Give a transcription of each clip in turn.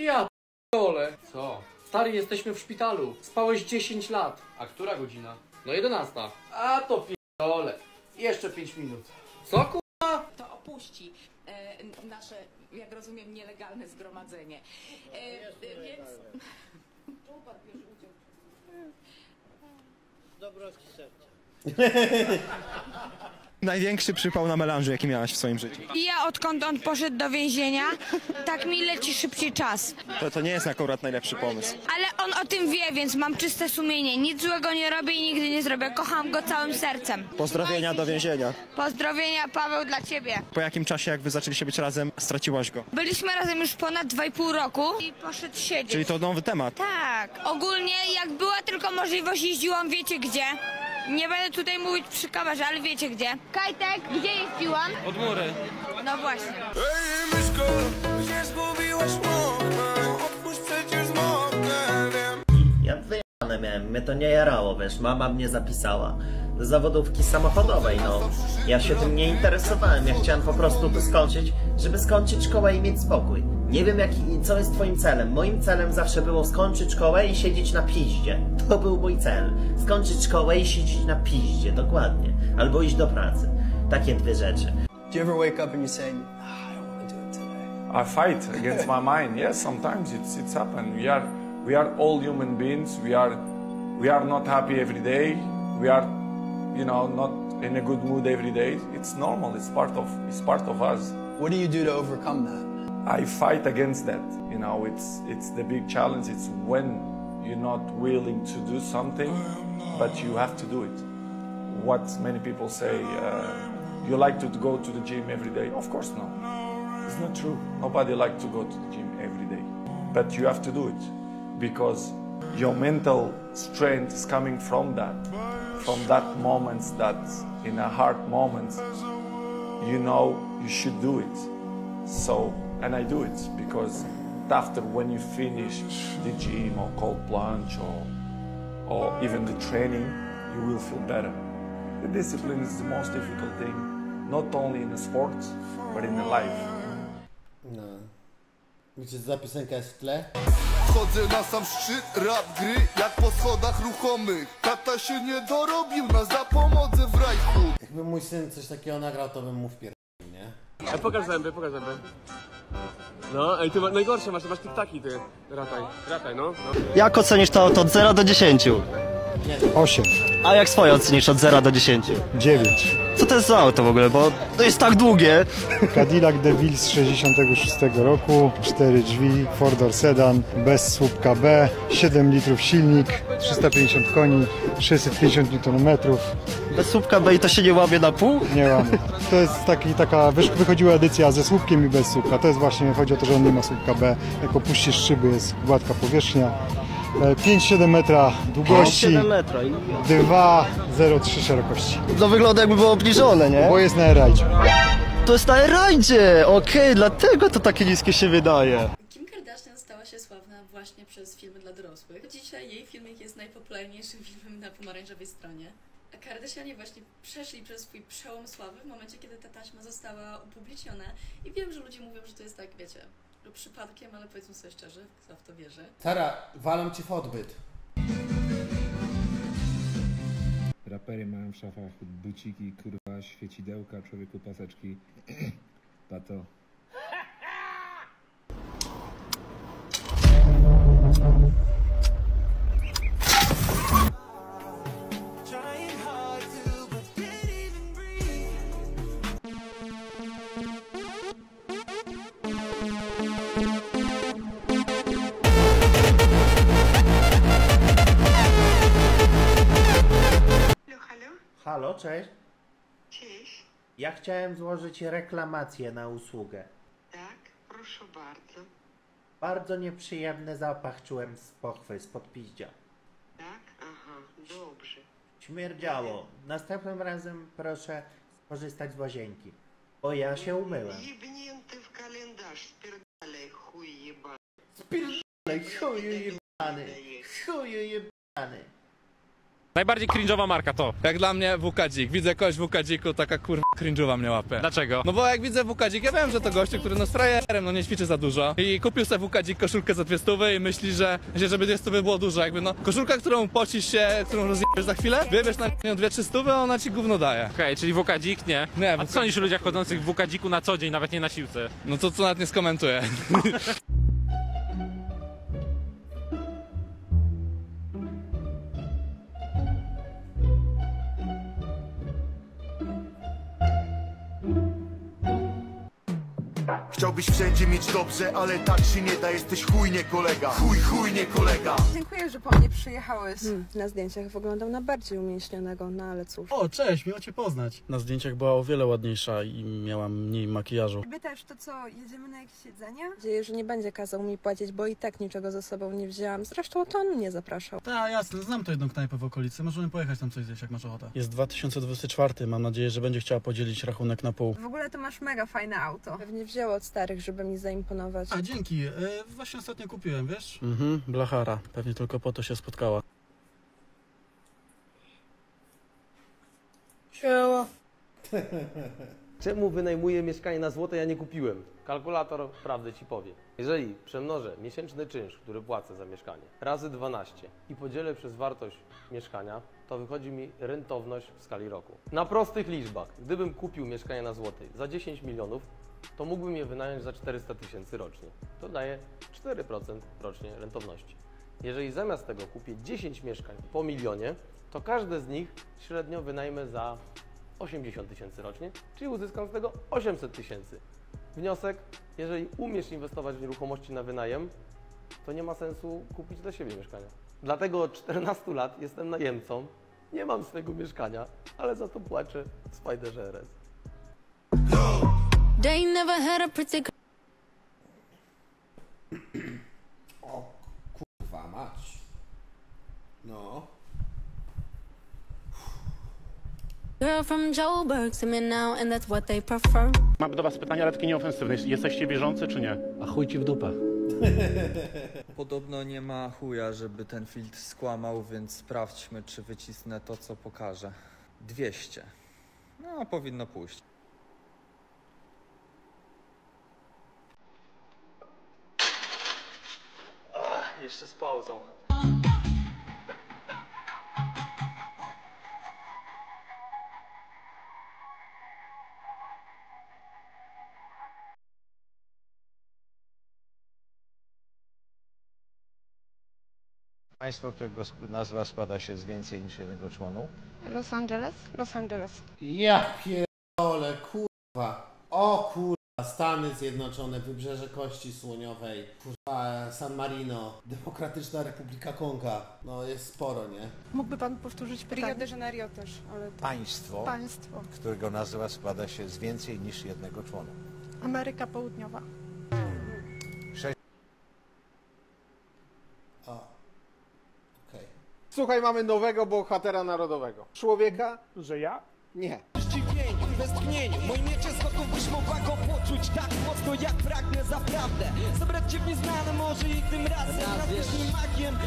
Ja p***ole. Co? Stary, jesteśmy w szpitalu. Spałeś 10 lat. A która godzina? No 11. A to p***ole. Jeszcze 5 minut. Co ku... to opuści e, nasze, jak rozumiem, nielegalne zgromadzenie. E, e, więc... Największy przypał na melanżu, jaki miałaś w swoim życiu. I ja odkąd on poszedł do więzienia, tak mi leci szybciej czas. To, to nie jest akurat najlepszy pomysł. Ale on o tym wie, więc mam czyste sumienie. Nic złego nie robię i nigdy nie zrobię. Kocham go całym sercem. Pozdrowienia do więzienia. Pozdrowienia, Paweł, dla ciebie. Po jakim czasie, jak wy zaczęliście być razem, straciłaś go? Byliśmy razem już ponad 2,5 roku i poszedł siedzieć. Czyli to nowy temat. Tak. Ogólnie, jak była tylko możliwość, jeździłam, wiecie gdzie? Nie będę tutaj mówić przy kamerze, ale wiecie gdzie. Kajtek, gdzie jeździłam? Od mury. No właśnie. Ej, myszko, gdzie zgubiłaś? Otwórz przecież Ja wyjane miałem, mnie to nie jarało, wiesz, mama mnie zapisała do zawodówki samochodowej, no. Ja się tym nie interesowałem, ja chciałem po prostu to skończyć, żeby skończyć szkołę i mieć spokój. Nie wiem, jaki, co jest twoim celem. Moim celem zawsze było skończyć szkołę i siedzieć na piździe. To był mój cel. Skończyć szkołę i siedzieć na piździe, dokładnie. Albo iść do pracy. Takie dwie rzeczy. Do you ever wake up and you say, "Ah, I don't want to do it today? I fight against my mind. Yes, sometimes it's it's happened. We are we are all human beings. We are we are not happy every day. We are, you know, not in a good mood every day. It's normal. It's part of it's part of us. What do you do to overcome that? I fight against that. You know, it's it's the big challenge. It's when you're not willing to do something, but you have to do it. What many people say, uh, you like to go to the gym every day? Of course, no. It's not true. Nobody like to go to the gym every day, but you have to do it because your mental strength is coming from that, from that moments that in a hard moment, you know you should do it. So, and I do it because after when you finish the gym or cold plunge or, or even the training, you will feel better. The discipline is the most difficult thing, not only in the sports, but in the life. No. Wiecie, za piosenka jest w tle? Wchodzę na sam szczyt rap gry Jak po schodach ruchomych Tata się nie dorobił na zapomodze w rajchu Jakby mój syn coś takiego nagrał, to bym mu wpierdolił, nie? A pokaż zęby, pokaż zęby. No, ej, ty ma, najgorsze masz, ty masz tiktaki, ty. Rataj, rataj, no. no. Jak ocenisz to auto od 0 do 10? 8, A jak swoje ocenisz od 0 do 10? 9. Co to jest za auto w ogóle, bo to jest tak długie. Cadillac DeVille z 66 roku, 4 drzwi, four-door sedan, bez słupka B, 7 litrów silnik, 350 koni, 650 Nm. Bez słupka B i to się nie łamie na pół? Nie mam. To jest taki, taka, wysz- wychodziła edycja ze słupkiem i bez słupka. To jest właśnie, chodzi o to, że on nie ma słupka B. Jak opuścisz szyby, jest gładka powierzchnia. E, 5,7 metra długości, 7 metra. i- 2,03 szerokości. To wygląda jakby było obniżone, nie? Bo jest na rajdzie. To jest na rajdzie! Okej, dlatego to takie niskie się wydaje. Kim Kardashian stała się sławna właśnie przez filmy dla dorosłych. Dzisiaj jej filmik jest najpopularniejszym filmem na pomarańczowej stronie. A Kardashianie właśnie przeszli przez swój przełom sławy w momencie, kiedy ta taśma została upubliczniona. I wiem, że ludzie mówią, że to jest tak, wiecie, lub przypadkiem, ale powiedzmy sobie szczerze, kto w to wierzy. Sara, walą ci w odbyt. Rapery mają w szafach buciki, kurwa, świecidełka, człowieku paseczki. Tato. Halo, cześć. Cześć, Ja chciałem złożyć reklamację na usługę. tak, proszę bardzo. Bardzo nieprzyjemny zapach czułem z pochwy, z podpiździa. Tak? Aha, dobrze. Śmierdziało. Następnym razem proszę skorzystać z łazienki. Bo ja się umyłem. Jebnięty w kalendarz, spierdalaj, chuj jebany. Chuju jebany. Chuju jebany. Najbardziej cringe'owa marka to. Jak dla mnie WKDzik. Widzę kogoś w WKDziku, taka kurwa cringe'owa mnie łapie. Dlaczego? No bo jak widzę WKDzik, ja wiem, że to gościu, który no z frajerem, no nie ćwiczy za dużo. I kupił sobie WKDzik koszulkę za dwie stówy i myśli, że, że żeby dwie stówy było dużo. Jakby no, koszulka, którą pocisz się, którą rozjebiesz za chwilę, wybierz na nią dwie, trzy stówy, a ona ci gówno daje. Okej, czyli WKdzik nie. Nie, A co sądzisz o ludziach chodzących w WKdziku na co dzień, nawet nie na siłce? No to co nawet nie skomentuję. Joe Chciałbyś wszędzie mieć dobrze, ale tak się nie da Jesteś chuj nie kolega, chuj chuj nie kolega Dziękuję, że po mnie przyjechałeś. na zdjęciach wyglądał na bardziej umięśnionego, no ale cóż. O, cześć, miło cię poznać. Na zdjęciach była o wiele ładniejsza i miała mniej makijażu. Ciebie też, to co, jedziemy na jakieś jedzenie? Mam nadzieję, że nie będzie kazał mi płacić, bo i tak niczego ze sobą nie wzięłam. Zresztą to on mnie zapraszał. Tak, jasne, znam to jedną knajpę w okolicy. Możemy pojechać tam coś zjeść, jak masz ochotę. Jest 2024, mam nadzieję, że będzie chciała podzielić rachunek na pół. W ogóle to masz mega fajne auto. Pewnie wzięło od starych, żeby mi zaimponować. A, dzięki. E, właśnie ostatnio kupiłem, wiesz? Mhm, blachara. Pewnie tylko po to się spotkała. Siema. Czemu wynajmuję mieszkanie na złote, ja nie kupiłem? Kalkulator prawdę ci powie. Jeżeli przemnożę miesięczny czynsz, który płacę za mieszkanie, razy 12 i podzielę przez wartość mieszkania, to wychodzi mi rentowność w skali roku. Na prostych liczbach, gdybym kupił mieszkanie na złotej za 10 milionów, to mógłbym je wynająć za 400 tysięcy rocznie. To daje 4% rocznie rentowności. Jeżeli zamiast tego kupię 10 mieszkań po milionie, to każde z nich średnio wynajmę za 80 tysięcy rocznie, czyli uzyskam z tego 800 tysięcy. Wniosek, jeżeli umiesz inwestować w nieruchomości na wynajem, to nie ma sensu kupić dla siebie mieszkania. Dlatego od 14 lat jestem najemcą, nie mam swojego mieszkania, ale za to płaczę w Spiderze RS. They never had a pretty girl. O, kurwa mać. No. Girl from Joburg to me now, and that's what they prefer. Mam do was pytanie, ale takie nieofensywne. Jesteście wierzący czy nie? A chuj ci w dupę. Podobno nie ma chuja, żeby ten filtr skłamał, więc sprawdźmy, czy wycisnę to, co pokaże. 200. No, powinno pójść. Jeszcze z pauzą. Państwo, którego nazwa składa się z więcej niż jednego członu? Los Angeles? Los Angeles. Ja pierdolę, kurwa. O kurwa, Stany Zjednoczone, Wybrzeże Kości Słoniowej, kurwa, San Marino, Demokratyczna Republika Konga. No jest sporo, nie? Mógłby pan powtórzyć pytanie? Rio de Janeiro też, ale... Państwo, Państwo. którego nazwa składa się z więcej niż jednego członu. Ameryka Południowa. Sześć. O. Okej. Słuchaj, mamy nowego bohatera narodowego. Człowieka, że ja? Nie. Zdziwieniu, westchnieniu Moim mieczem skoków byś mogła go poczuć tak mocno jak pragnę zaprawdę Zabrać cię w nieznane może i tym razem magiem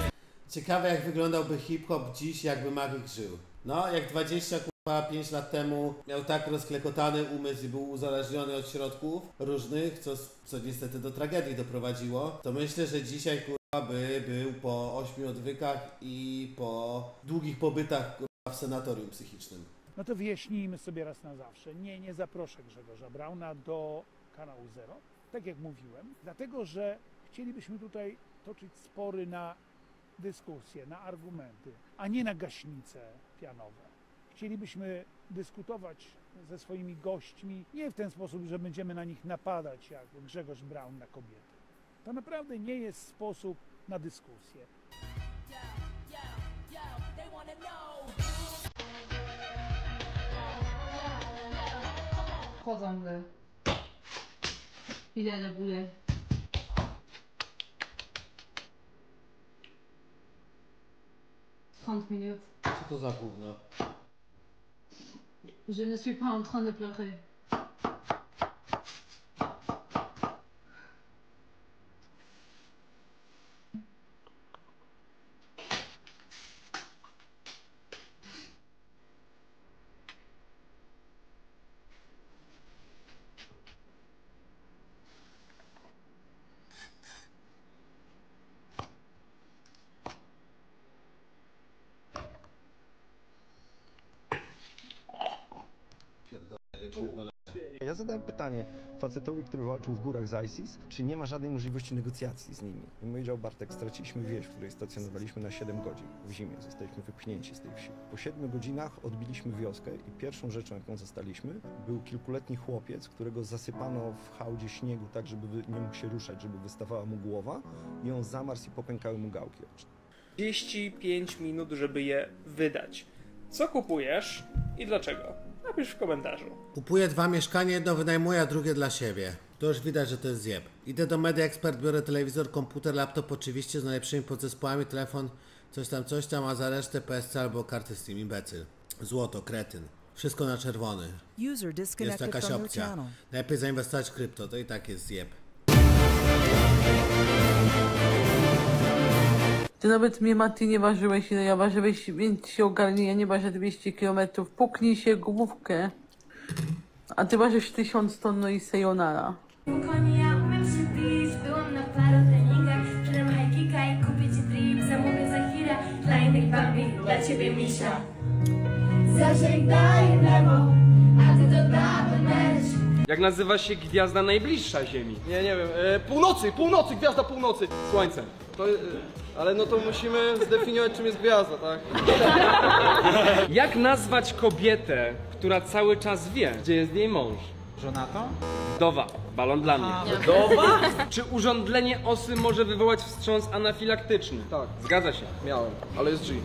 Ciekawe jak wyglądałby hip-hop dziś, jakby Magik żył. No, jak 25 lat temu miał tak rozklekotany umysł i był uzależniony od środków różnych, co, co niestety do tragedii doprowadziło, to myślę, że dzisiaj kurwa by był po ośmiu odwykach i po długich pobytach kurwa, w sanatorium psychicznym. No to wyjaśnijmy sobie raz na zawsze. Nie, nie zaproszę Grzegorza Brauna do kanału Zero, tak jak mówiłem, dlatego że chcielibyśmy tutaj toczyć spory na dyskusje, na argumenty, a nie na gaśnice pianowe. Chcielibyśmy dyskutować ze swoimi gośćmi nie w ten sposób, że będziemy na nich napadać jak Grzegorz Braun na kobiety. To naprawdę nie jest sposób na dyskusję. Wchodzą Idę do góry. Trente minutes. Co to za gówno? Je ne suis pas en train de pleurer. Ja zadałem pytanie facetowi, który walczył w górach z ISIS, czy nie ma żadnej możliwości negocjacji z nimi. I powiedział Bartek, straciliśmy wieś, w której stacjonowaliśmy na 7 godzin w zimie, zostaliśmy wypchnięci z tej wsi. Po 7 godzinach odbiliśmy wioskę i pierwszą rzeczą, jaką zastaliśmy, był kilkuletni chłopiec, którego zasypano w hałdzie śniegu tak, żeby nie mógł się ruszać, żeby wystawała mu głowa i on zamarzł i popękały mu gałki oczne. 35 minut, żeby je wydać. Co kupujesz i dlaczego? Napisz w komentarzu. Kupuję dwa mieszkania, jedno wynajmuję, a drugie dla siebie. To już widać, że to jest zjeb. Idę do Media Expert, biorę telewizor, komputer, laptop oczywiście z najlepszymi podzespołami, telefon, coś tam, coś tam, a za resztę PSC albo karty Steam, imbecyl. Złoto, kretyn. Wszystko na czerwony. User Jest disconnected jakaś opcja. channel. Najlepiej zainwestować w krypto, to i tak jest zjeb. Ty nawet mnie, Mati, nie ważyłeś ile ja ważyłeś, więc się ogarnij, ja nie ważę 200 km. Puknij się główkę. A ty ważysz 1000 ton, no i sayonara. Konia, umiem się bić, byłam na paru treningach Sprzedam hajkika i kupię ci drip Zamówię za chwilę dla innych Bambi, dla ciebie misia Zażegnaj lewo, a ty do prawo mecz Jak nazywa się gwiazda najbliższa Ziemi? Nie, nie wiem. E, północy, północy, gwiazda północy. Słońce. To, e, ale no to musimy zdefiniować, czym jest gwiazda, tak? Jak nazwać kobietę, która cały czas wie, gdzie jest jej mąż? Żonato? Wdowa. Balon dla mnie. Wdowa? Czy urządlenie osy może wywołać wstrząs anafilaktyczny? Tak. Zgadza się. Miałem, ale jest G.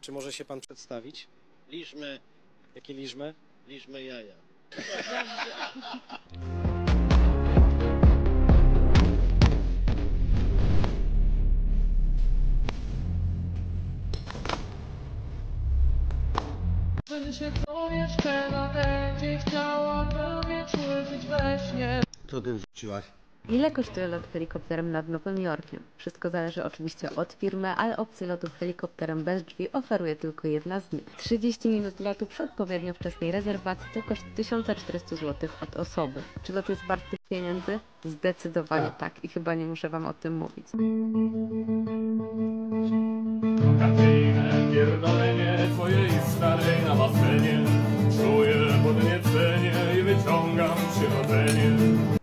Czy może się pan przedstawić? Liczmy. Jakie liczmy? Liczmy jaja. Co ty wrzuciłaś? Ile kosztuje lot helikopterem nad Nowym Jorkiem? Wszystko zależy oczywiście od firmy, ale opcję lotu helikopterem bez drzwi oferuje tylko jedna z nich. 30 minut lotu przy odpowiednio wczesnej rezerwacji to koszt 1400 zł od osoby. Czy lot jest wart tych pieniędzy? Zdecydowanie tak i chyba nie muszę Wam o tym mówić. Pierdolenie twojej starej na basenie Czuję podniecenie i wyciągam przyrodzenie Mi się ten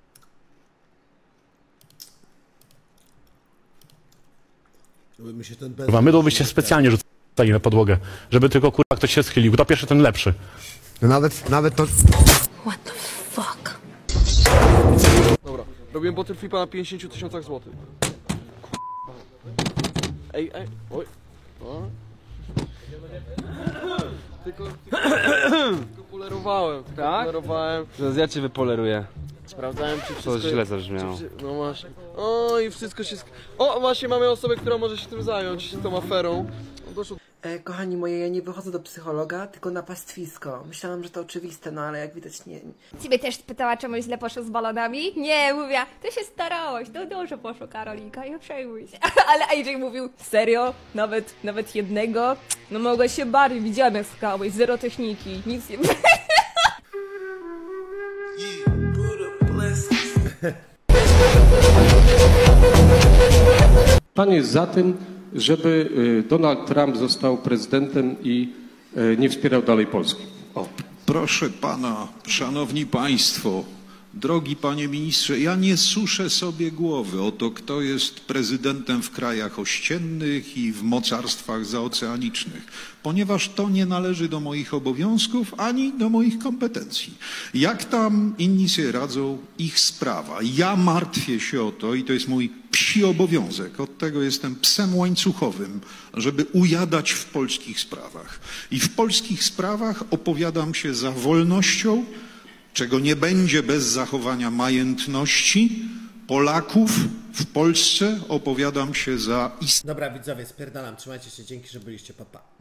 Kurwa, mydło byście specjalnie rzucali na podłogę, żeby tylko kurwa ktoś się schylił. Kto pierwszy, ten lepszy. No nawet, nawet to... Fuck. Dobra, robiłem bottle flipa na 50 tysiącach złotych. Ej, ej, oj. O. Tylko, tylko, tylko polerowałem. Tylko Tak? Polerowałem. Teraz ja cię wypoleruję. Sprawdzałem, czy wszystko... To źle zabrzmiało. czy- No właśnie. O, i wszystko się... O, właśnie mamy osobę, która może się tym zająć, tą aferą. No, Doszło E, kochani moje, ja nie wychodzę do psychologa, tylko na pastwisko. Myślałam, że to oczywiste, no ale jak widać nie. Ciebie też pytała, czemu źle poszło z balonami? Nie, mówię, ty się starałaś, no dobrze poszło Karolinka, nie przejmuj się. Ale AJ mówił, serio? Nawet, nawet jednego? No mogę się bardziej, widziałem jak skałeś, zero techniki, nic nie... Pan jest za tym, żeby y, Donald Trump został prezydentem i y, nie wspierał dalej Polski. O. Proszę pana, szanowni państwo, drogi panie ministrze, ja nie suszę sobie głowy o to, kto jest prezydentem w krajach ościennych i w mocarstwach zaoceanicznych, ponieważ to nie należy do moich obowiązków ani do moich kompetencji. Jak tam inni sobie radzą, ich sprawa. Ja martwię się o to i to jest mój psi obowiązek. Od tego jestem psem łańcuchowym, żeby ujadać w polskich sprawach. I w polskich sprawach opowiadam się za wolnością, czego nie będzie bez zachowania majętności Polaków w Polsce. Opowiadam się za Dobra widzowie, spierdalam, trzymajcie się, dzięki, że byliście, papa. Pa.